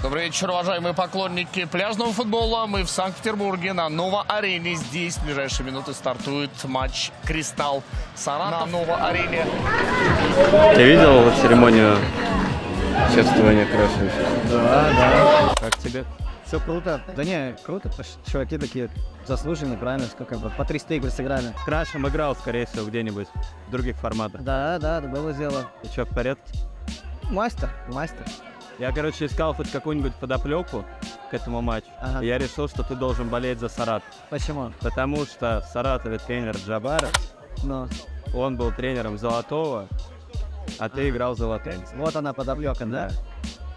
Добрый вечер, уважаемые поклонники пляжного футбола. Мы в Санкт-Петербурге на Нова-арене. Здесь в ближайшие минуты стартует матч «Кристалл» Саратов. На Нова-арене. Ты видел церемонию чествования Краша? Да, да. Как тебе? Все круто. Да не, круто, потому что чуваки такие заслуженные, правильно, сколько бы, по 300 игр сыграли. Крашем играл, скорее всего, где-нибудь в других форматах. Да, да, да, было дело. И что, в порядке? Мастер, мастер. Я, короче, искал хоть какую-нибудь подоплеку к этому матчу. Ага. И я решил, что ты должен болеть за Саратов. Почему? Потому что в Саратове тренер Джабаров, Ну, он был тренером Золотого, а ты играл Золотым. вот она подоплека, да?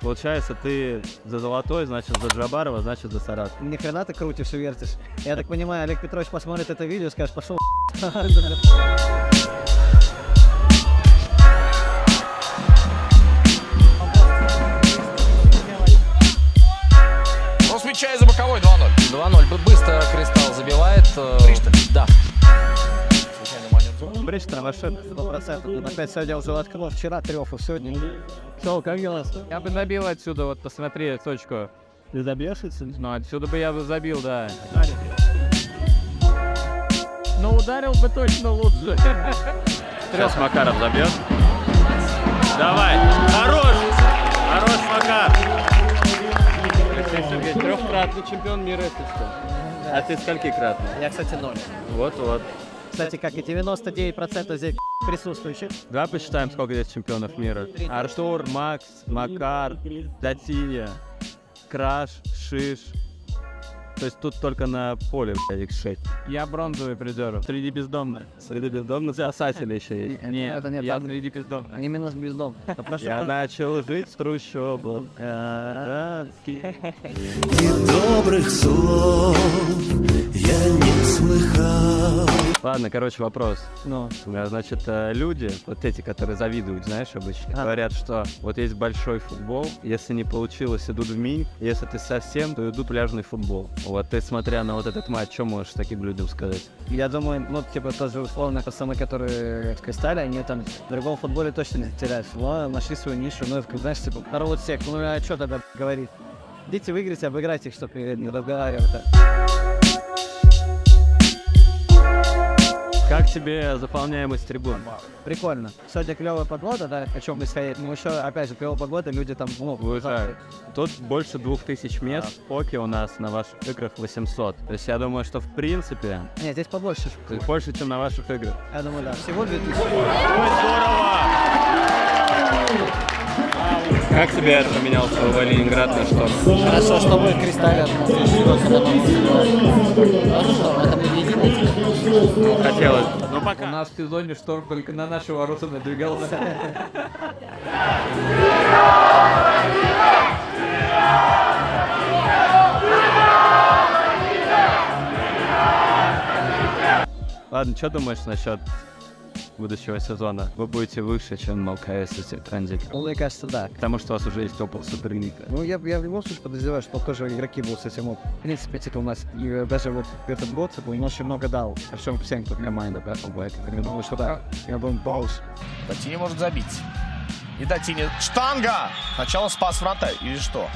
Получается, ты за Золотой, значит, за Джабарова, значит, за Саратов. Ни хрена ты крутишь и вертишь. Я так понимаю, Олег Петрович посмотрит это видео и скажет, пошел. момент. Брич на машину, 100%. Опять сегодня уже открыл, вчера трёху, сегодня. Что, как дела? Я бы забил отсюда, вот посмотри точку. Ты забьешь Ну, отсюда бы я бы забил, да. Но ударил бы точно лучше. Сейчас Макаров забьет. Давай! Хорош! Хорош, Макар! Алексей Сергеевич, трехкратный чемпион мира, что. А ты скольки кратный? Я, кстати, ноль. Вот-вот. Кстати, как и 99% здесь присутствующих. Давай посчитаем, сколько здесь чемпионов мира. Артур, Макс, Макар, Датия, Краш, Шиш. То есть тут только на поле, блядь, их 6. Я бронзовый призер. Среди бездомных. Среди бездомных спасатели еще есть. Нет, это нет, я там- среди бездомных. Именно с бездом. Я начал жить в трущобах. И добрых слов я не слыхал. Ладно, короче, вопрос. Ну, А, Значит, э, люди, вот эти, которые завидуют, знаешь, обычно, А. говорят, что вот есть большой футбол, если не получилось, идут в мини, если ты совсем, то идут пляжный футбол. Вот ты, смотря на вот этот матч, что можешь таким людям сказать? я думаю, ну, типа, тоже условно, пацаны, которые в Кристалле, они там в другом футболе точно не теряют. Но нашли свою нишу, ну, знаешь, типа, народ всех, ну, а что тогда говорить? Идите выиграйте, обыграйте их, чтобы не разговаривать. Как тебе заполняемость трибун? Прикольно. Сегодня клевая погода, да, о чем мы сказать. Ну, еще, опять же, клевая погода, люди там, ну, Выезжают. Тут больше двух тысяч мест, в поке у нас на ваших играх 800. То есть я думаю, что в принципе Нет, здесь побольше. то есть больше, чем на ваших играх. Я думаю, да. Всего 2000. Как тебе поменялся в Ленинград на что? Хорошо, что будет в Кристалле на следующий год, когда мы будем Хорошо, это будет единый. Хотелось. Ну пока. У нас в сезоне шторм только на наши ворота надвигался. Ладно, что думаешь насчет будущего сезона? Вы будете выше, чем МЛКС и Транзит. Ну, мне кажется, да. Потому что у вас уже есть опыт Суперлига. Ну, я, я в любом случае подозреваю, что тоже игроки будут с этим опытом. В принципе, типа, у нас и даже вот этот год, он очень много дал. Причем всем тут команда, да. Я думаю, что да. Я думаю, Баус. Датини может забить. И Датини. Штанга! Сначала спас врата. Или что?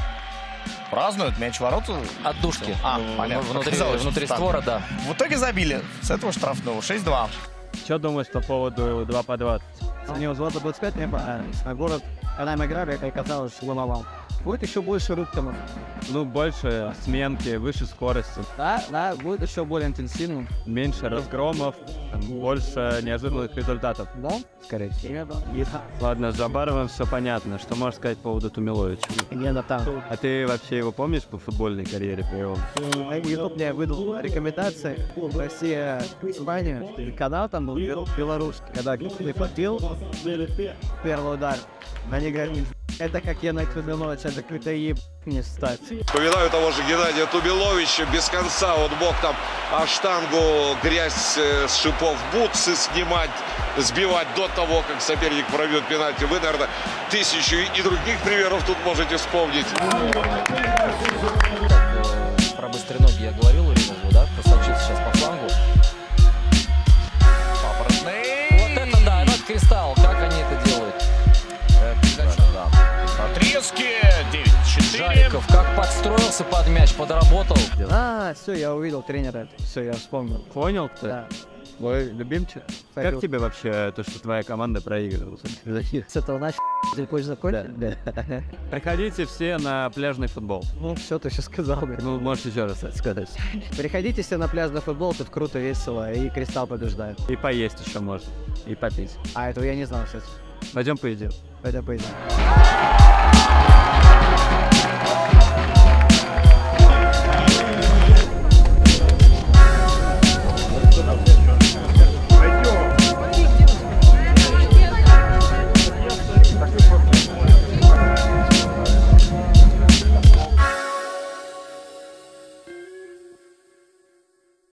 Празднуют мяч ворота. Отдушки. А, Ну, понятно. Внутри, внутри створа, да. В итоге забили. С этого штрафного. 6-2. Что думаешь по поводу 2 по 20? Они вот 25 не понравились. А город, когда мы играли, это оказалось, ломовал. Будет еще больше рук там. Ну, больше сменки, выше скорости, Да, да, будет еще более интенсивным. меньше разгромов, больше неожиданных результатов. Да? Скорее всего. Да. Ладно, с Жабаровым все понятно. Что можешь сказать по поводу Тумиловича? Не, да, там. А ты вообще его помнишь по футбольной карьере по его? YouTube мне выдал рекомендации. Россия, Испания. Канал там был белорусский. Когда не хватил первый удар, они говорят, это как я на Кудынович, это какой-то еб не стать. Вспоминаю того же Геннадия Тубиловича. Без конца он мог там о штангу грязь э, с шипов бутсы снимать, сбивать до того, как соперник пробьет пенальти. Вы, наверное, тысячу и других примеров тут можете вспомнить. Про быстрые ноги я говорил Уринову, да? Просочился сейчас по флангу. Кристалл, как они это делают? Э, передача, да. Отрезки. 9 4. Жариков как подстроился под мяч, подработал. А, все, я увидел тренера. Все, я вспомнил. Понял кто? Да. Твой любимчик? Как тебе вообще то, что твоя команда проигрывала? С этого начал ты хочешь закончить? Да. Приходите все на пляжный футбол. Ну, все, ты сейчас сказал. говорит. Ну, можешь еще раз сказать. Приходите все на пляжный футбол, тут круто, весело, и Кристалл побеждает. И поесть еще можно. И попить. А этого я не знал, кстати. Пойдем поедим. Пойдем, поедем.